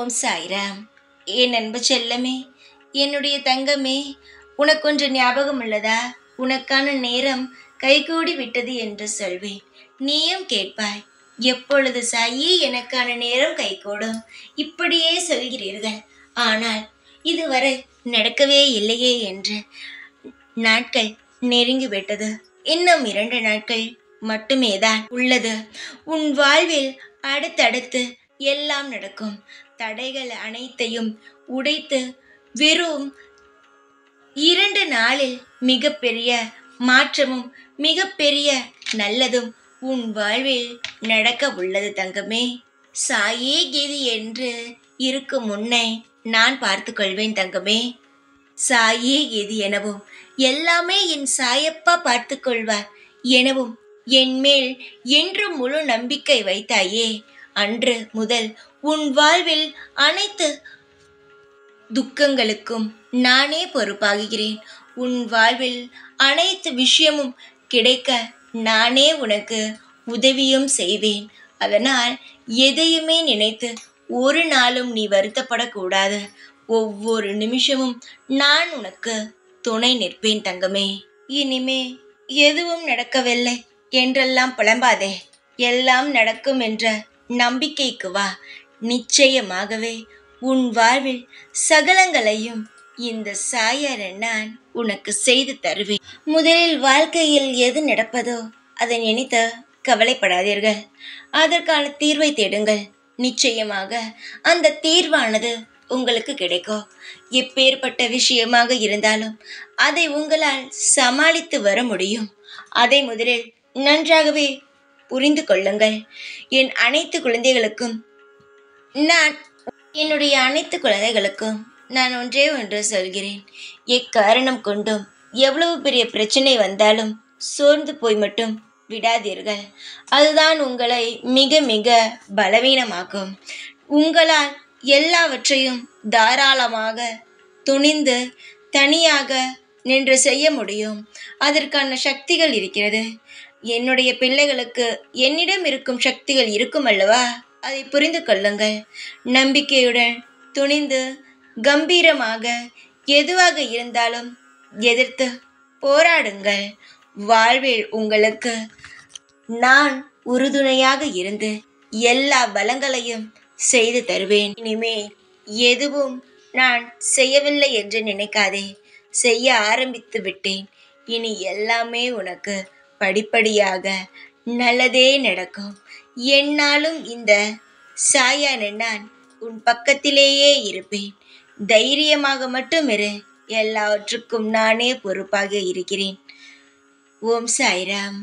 ஓம் சாய்ராம். என் அன்பு செல்லமே என்னுடைய தங்கமே உனக்கொன்று ஞாபகம் உள்ளதா உனக்கான நேரம் கைகூடி விட்டது என்று சொல்வேன். நீயும் கேட்பாய் எப்பொழுது சாயி எனக்கான நேரம் கைகூடும். இப்படியே சொல்கிறீர்கள். ஆனால் இதுவரை நடக்கவே இல்லையே என்று நாட்கள் நெருங்கிவிட்டது இன்னும் இரண்டு நாட்கள் மட்டுமேதான் உள்ளது. உன் வாழ்வில் அடுத்தடுத்து எல்லாம் நடக்கும். தடைகள் அனைத்தையும் உடைத்து வெறும் இரண்டு நாளில் மிகப்பெரிய மாற்றமும் மிகப்பெரிய நல்லதும் உன் வாழ்வில் நடக்க உள்ளது தங்கமே. சாயே கீதி என்று இருக்கும் முன்னே நான் பார்த்து கொள்வேன் தங்கமே. சாயே கீதி எனவும் எல்லாமே என் சாயப்பா பார்த்து கொள்வார் எனவும் என் மேல் என்று முழு நம்பிக்கை வைத்தாயே. அன்று முதல் உன் வாழ்வில் அனைத்து துக்கங்களுக்கும் நானே பொறுப்பாகிறேன் உன் வாழ்வில் அனைத்து விஷயமும் கிடைக்க நானே உனக்கு உதவியும் செய்வேன். அதனால் எதையுமே நினைத்து ஒரு நாளும் நீ வருத்தப்படக்கூடாது. ஒவ்வொரு நிமிஷமும் நான் உனக்கு துணை நிற்பேன் தங்கமே. இனிமே எதுவும் நடக்கவில்லை என்றெல்லாம் புலம்பாதே. எல்லாம் நடக்கும் என்ற நம்பிக்கைக்கு வா. நிச்சயமாகவே உன் வாழ்வில் சகலங்களையும் இந்த சாயர நான் உனக்கு செய்து தருவேன். முதலில் வாழ்க்கையில் எது நடப்பதோ அதை நினைத்து கவலைப்படாதீர்கள். அதற்கான தீர்வை தேடுங்கள். நிச்சயமாக அந்த தீர்வானது உங்களுக்கு கிடைக்கும். எப்பேற்பட்ட விஷயமாக இருந்தாலும் அதை உங்களால் சமாளித்து வர முடியும். அதை முதலில் நன்றாகவே புரிந்து கொள்ளுங்கள். என் அனைத்து குழந்தைகளுக்கும் நான் என்னுடைய அனைத்து குழந்தைகளுக்கும் நான் ஒன்றே ஒன்று சொல்கிறேன். எக்காரணம் கொண்டும் எவ்வளவு பெரிய பிரச்சனை வந்தாலும் சோர்ந்து போய் மட்டும் விடாதீர்கள். அதுதான் உங்களை மிக மிக பலவீனமாக்கும். உங்களால் எல்லாவற்றையும் தாராளமாக துணிந்து தனியாக நின்று செய்ய முடியும். அதற்கான சக்திகள் இருக்கிறது. என்னுடைய பிள்ளைகளுக்கு என்னிடம் இருக்கும் சக்திகள் இருக்கும் அல்லவா? அதை புரிந்து கொள்ளுங்கள். நம்பிக்கையுடன் துணிந்து கம்பீரமாக எதுவாக இருந்தாலும் எதிர்த்து போராடுங்கள். வாழ்வில் உங்களுக்கு நான் உறுதுணையாக இருந்து எல்லா பலங்களையும் செய்து தருவேன். இனிமே எதுவும் நான் செய்யவில்லை என்று நினைக்காதே. செய்ய ஆரம்பித்து விட்டேன். இனி எல்லாமே உனக்கு படிப்படியாக நல்லதே நடக்கும். என்னாலும் இந்த சாயான நான் உன் பக்கத்திலேயே இருப்பேன். தைரியமாக மட்டும் இரு. எல்லாவற்றுக்கும் நானே பொறுப்பாக இருக்கிறேன். ஓம் சாய்ராம்.